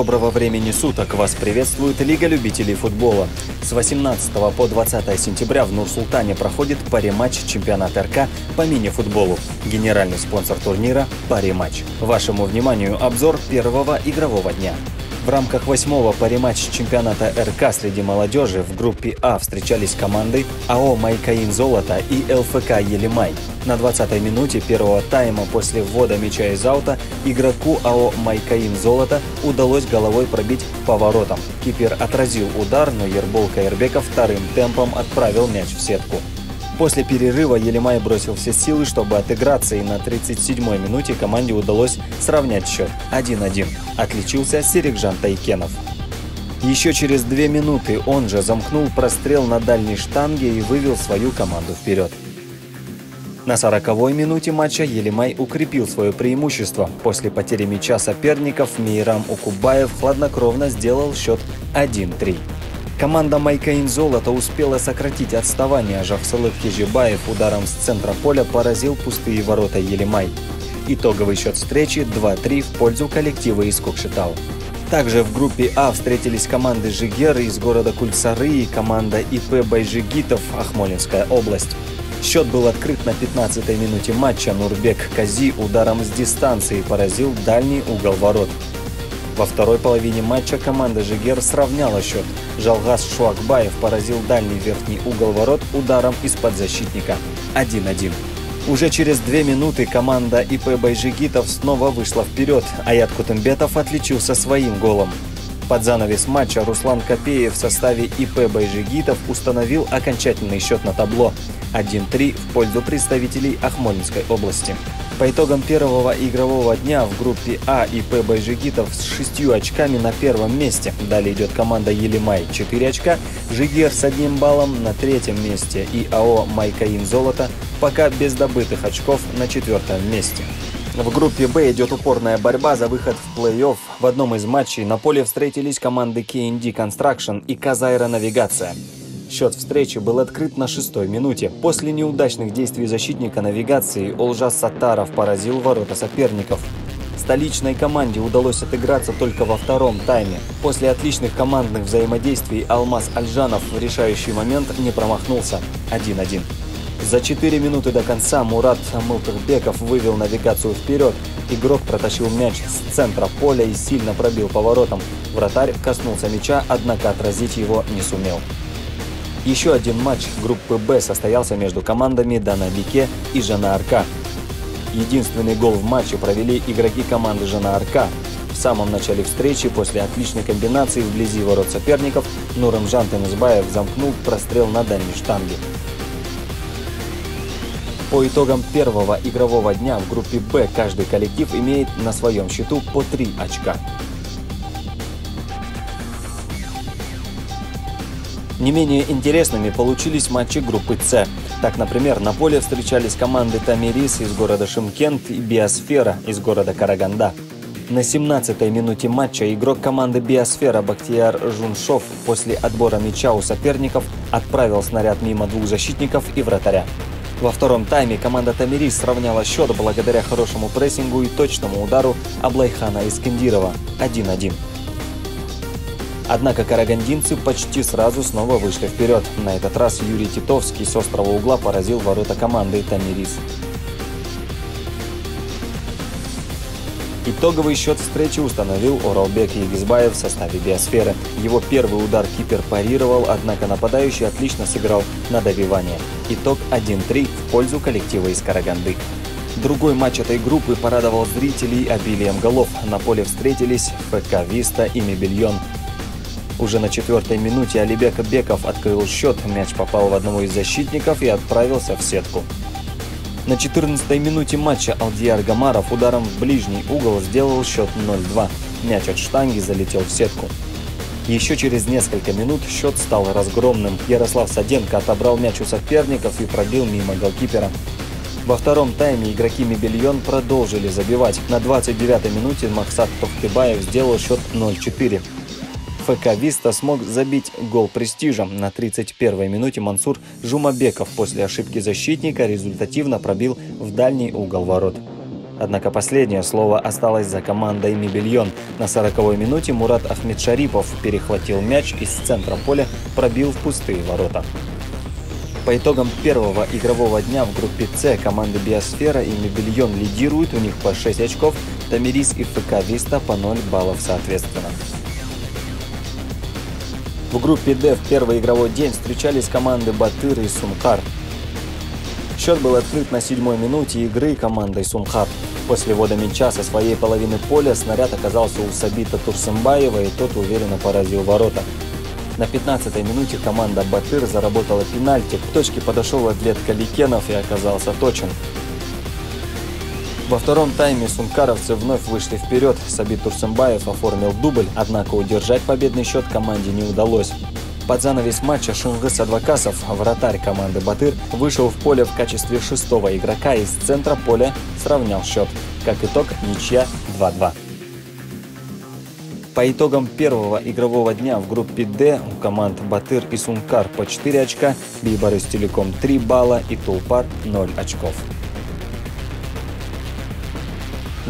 Доброго времени суток! Вас приветствует Лига любителей футбола. С 18 по 20 сентября в Нур-Султане проходит пари-матч чемпионата РК по мини-футболу. Генеральный спонсор турнира – пари-матч. Вашему вниманию обзор первого игрового дня. В рамках восьмого пари-матч чемпионата РК среди молодежи в группе А встречались команды АО «Майкаин Золото» и ЛФК «Елимай». На 20-й минуте первого тайма после ввода мяча из аута игроку АО «Майкаин Золото» удалось головой пробить поворотом. Кипер отразил удар, но Ербол Каирбеков вторым темпом отправил мяч в сетку. После перерыва Елемай бросил все силы, чтобы отыграться, и на 37-й минуте команде удалось сравнять счет 1-1. Отличился Серикжан Тайкенов. Еще через две минуты он же замкнул прострел на дальней штанге и вывел свою команду вперед. На 40-й минуте матча Елемай укрепил свое преимущество. После потери мяча соперников Мейрам Укубаев хладнокровно сделал счет 1-3. Команда Майкаин Золото успела сократить отставание, Жахсалык Кижибаев ударом с центра поля поразил пустые ворота Елемай. Итоговый счет встречи 2-3 в пользу коллектива из Кокшетау. Также в группе А встретились команды Жигер из города Кульсары и команда ИП Байжигитов, Ахмолинская область. Счет был открыт на 15-й минуте матча. Нурбек Кази ударом с дистанции поразил дальний угол ворот. Во второй половине матча команда «Жигер» сравняла счет. Жалгас Шуакбаев поразил дальний верхний угол ворот ударом из-под защитника 1-1. Уже через две минуты команда ИП Байжигитов снова вышла вперед. Аят Кутымбетов отличился своим голом. Под занавес матча Руслан Копеев в составе ИП Байжигитов установил окончательный счет на табло 1-3 в пользу представителей Ахмольнинской области. По итогам первого игрового дня в группе А ИП Байжигитов с шестью очками на первом месте. Далее идет команда Елимай 4 очка, Жигер с одним баллом на третьем месте и АО Майкаин Золото пока без добытых очков на четвертом месте. В группе Б идет упорная борьба за выход в плей-офф. В одном из матчей на поле встретились команды KND Construction и Казайра Навигация. Счет встречи был открыт на шестой минуте. После неудачных действий защитника навигации Олжас Сатаров поразил ворота соперников. Столичной команде удалось отыграться только во втором тайме. После отличных командных взаимодействий Алмаз Альжанов в решающий момент не промахнулся 1-1. За 4 минуты до конца Мурат Мылтыхбеков вывел навигацию вперед. Игрок протащил мяч с центра поля и сильно пробил поворотом. Вратарь коснулся мяча, однако отразить его не сумел. Еще один матч группы «Б» состоялся между командами Дана Бике и Жана Арка. Единственный гол в матче провели игроки команды Жана Арка. В самом начале встречи, после отличной комбинации вблизи ворот соперников, Нурымжан Тенесбаев замкнул прострел на дальней штанге. По итогам первого игрового дня в группе «Б» каждый коллектив имеет на своем счету по 3 очка. Не менее интересными получились матчи группы «С». Так, например, на поле встречались команды Тамирис из города Шимкент и Биосфера из города Караганда. На 17-й минуте матча игрок команды «Биосфера» Бахтияр Жуншов после отбора мяча у соперников отправил снаряд мимо двух защитников и вратаря. Во втором тайме команда Тамирис сравняла счет благодаря хорошему прессингу и точному удару Аблайхана Искендирова 1-1. Однако карагандинцы почти сразу снова вышли вперед. На этот раз Юрий Титовский с острого угла поразил ворота команды Тамирис. Итоговый счет встречи установил Оралбек Егизбаев в составе Биосферы. Его первый удар кипер парировал, однако нападающий отлично сыграл на добивание. Итог 1-3 в пользу коллектива из Караганды. Другой матч этой группы порадовал зрителей обилием голов. На поле встретились ФК «Виста» и «Мебельон». Уже на четвертой минуте Алибек Беков открыл счет, мяч попал в одного из защитников и отправился в сетку. На 14-й минуте матча Алдияр Гамаров ударом в ближний угол сделал счет 0-2. Мяч от штанги залетел в сетку. Еще через несколько минут счет стал разгромным. Ярослав Саденко отобрал мяч у соперников и пробил мимо голкипера. Во втором тайме игроки Мебельон продолжили забивать. На 29-й минуте Максат Тохтыбаев сделал счет 0-4. ФК «Виста» смог забить гол престижем. На 31-й минуте Мансур Жумабеков после ошибки защитника результативно пробил в дальний угол ворот. Однако последнее слово осталось за командой «Мебельон». На 40-й минуте Мурат Ахмедшарипов перехватил мяч из центра поля, пробил в пустые ворота. По итогам первого игрового дня в группе С команды Биосфера и Мебельон лидируют, у них по 6 очков, Тамирис и ФК Виста по 0 баллов соответственно. В группе D в первый игровой день встречались команды Батыр и Сумкар. Счет был открыт на седьмой минуте игры командой Сумхар. После ввода мяча со своей половины поля снаряд оказался у Сабита Турсымбаева, и тот уверенно поразил ворота. На 15-й минуте команда Батыр заработала пенальти. К точке подошел атлет Каликенов и оказался точен. Во втором тайме сумкаровцы вновь вышли вперед. Сабит Турсымбаев оформил дубль, однако удержать победный счет команде не удалось. Под занавес матча Шунгыс Адвакасов, вратарь команды «Батыр», вышел в поле в качестве шестого игрока из центра поля сравнял счет. Как итог, ничья 2-2. По итогам первого игрового дня в группе D у команд Батыр и Сумкар по 4 очка, Бибарыс Телеком 3 балла и Тулпар 0 очков.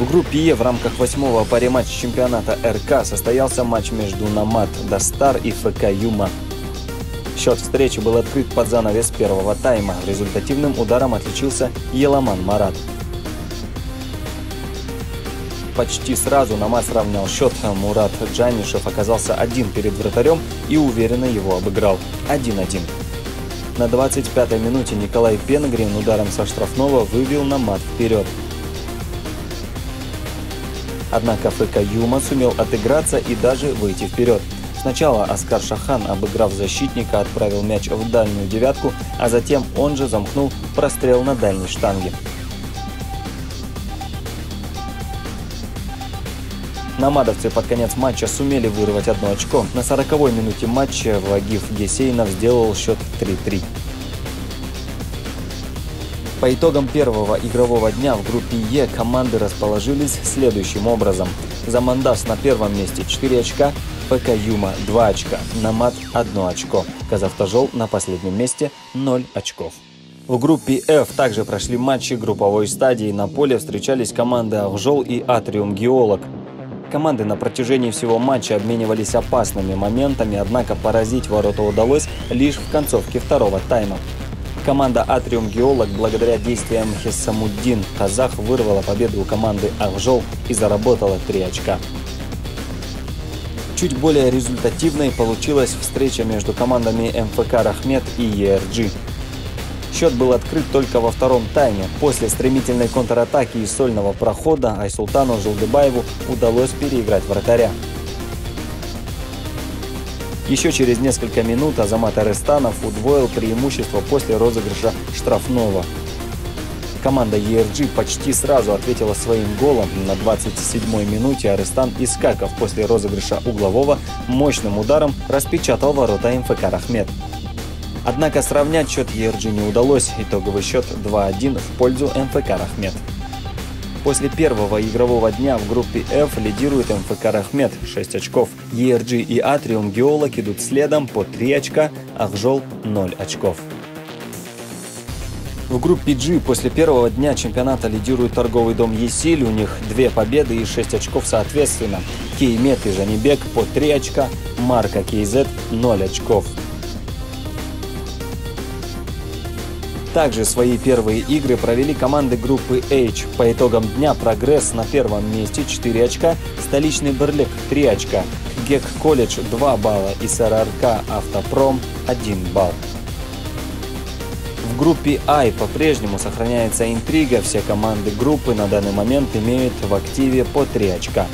В группе Е в рамках восьмого Parimatch чемпионата РК состоялся матч между Намат Дастар и ФК Юма. Счет встречи был открыт под занавес первого тайма. Результативным ударом отличился Еламан Марат. Почти сразу Намат сравнял счет. Мурат Джанишев оказался один перед вратарем и уверенно его обыграл. 1-1. На 25-й минуте Николай Пенгрин ударом со штрафного вывел Намат вперед. Однако ФК Юма сумел отыграться и даже выйти вперед. Сначала Оскар Шахан, обыграв защитника, отправил мяч в дальнюю девятку, а затем он же замкнул прострел на дальней штанге. Намадовцы под конец матча сумели вырвать одно очко. На 40-й минуте матча Вагиф Гесейнов сделал счет 3-3. По итогам первого игрового дня в группе Е команды расположились следующим образом. Замандас на первом месте 4 очка, ПК Юма 2 очка, Намат 1 очко, Казавтожол на последнем месте 0 очков. В группе F также прошли матчи групповой стадии. На поле встречались команды Авжол и Атриум Геолог. Команды на протяжении всего матча обменивались опасными моментами, однако поразить ворота удалось лишь в концовке второго тайма. Команда Атриум Геолог благодаря действиям Хессамуддин Казах вырвала победу у команды Авжол и заработала 3 очка. Чуть более результативной получилась встреча между командами МФК «Рахмет» и ERG. Счет был открыт только во втором тайме. После стремительной контратаки и сольного прохода Айсултану Желдыбаеву удалось переиграть вратаря. Еще через несколько минут Азамат Арестанов удвоил преимущество после розыгрыша штрафного. Команда ERG почти сразу ответила своим голом. На 27-й минуте Арестан Искаков после розыгрыша углового мощным ударом распечатал ворота МФК «Рахмет». Однако сравнять счет ERG не удалось. Итоговый счет 2-1 в пользу МФК «Рахмет». После первого игрового дня в группе F лидирует МФК «Рахмет» 6 очков. ERG и Атриум Геолог идут следом по 3 очка, Ахжол 0 очков. В группе G после первого дня чемпионата лидирует торговый дом Есиль. У них две победы и 6 очков соответственно. Кеймет и Жанибек по 3 очка, Марка Кейзет 0 очков. Также свои первые игры провели команды группы H. По итогам дня прогресс на первом месте 4 очка, столичный Берлик 3 очка, ГЕК Колледж 2 балла и СРРК Автопром 1 балл. В группе I по-прежнему сохраняется интрига. Все команды группы на данный момент имеют в активе по 3 очка.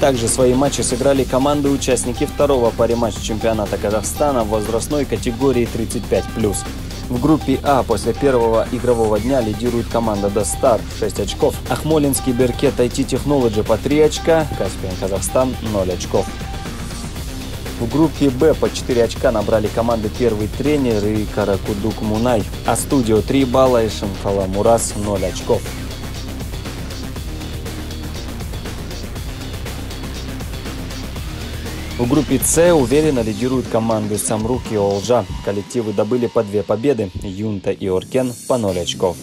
Также свои матчи сыграли команды-участники второго паре матча чемпионата Казахстана в возрастной категории 35+. В группе А после первого игрового дня лидирует команда Star 6 очков, Ахмолинский Беркет IT Technology по 3 очка, Каспиан Казахстан 0 очков. В группе Б по 4 очка набрали команды «Первый тренер» и «Каракудук Мунай», а «Студио» 3 балла и «Шамхала Мурас» 0 очков. В группе С уверенно лидируют команды Самрук и Олжа. Коллективы добыли по две победы, Юнта и Оркен по ноль очков.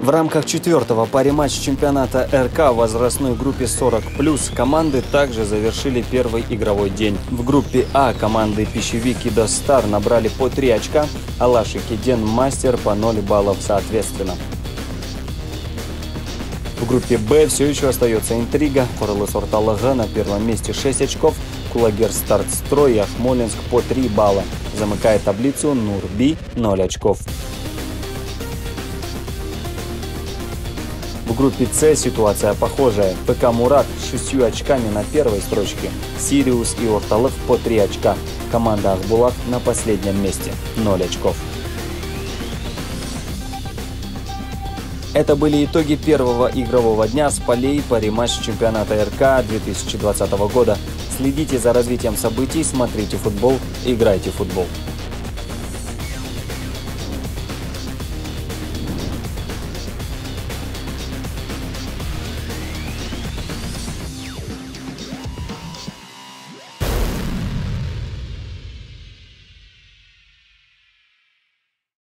В рамках четвертого пари матча чемпионата РК в возрастной группе 40+, команды также завершили первый игровой день. В группе А команды Пищевик и Достар набрали по 3 очка, а Лашик и Ден Мастер по 0 баллов соответственно. В группе Б все еще остается интрига. Форлы Орталага на первом месте 6 очков, Кулагер Стартстрой и Ахмолинск по 3 балла. Замыкает таблицу Нурби 0 очков. В группе С ситуация похожая. ПК «Мурат» с шестью очками на первой строчке. «Сириус» и «Орталык» по три очка. Команда «Ахбулак» на последнем месте. 0 очков. Это были итоги первого игрового дня с полей по рематч чемпионата РК 2020 года. Следите за развитием событий, смотрите футбол, играйте в футбол.